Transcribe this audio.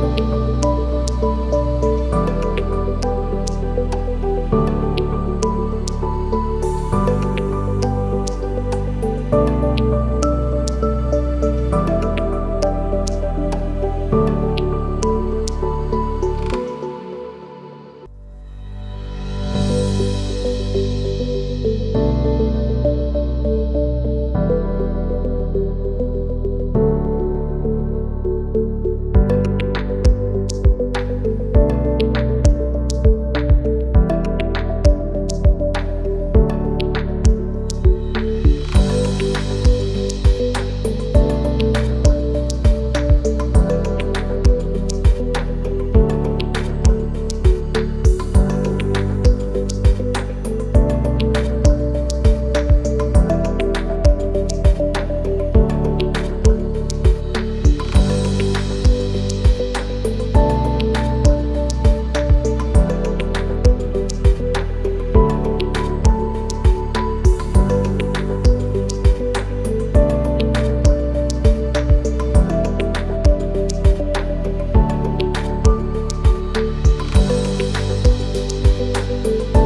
Música you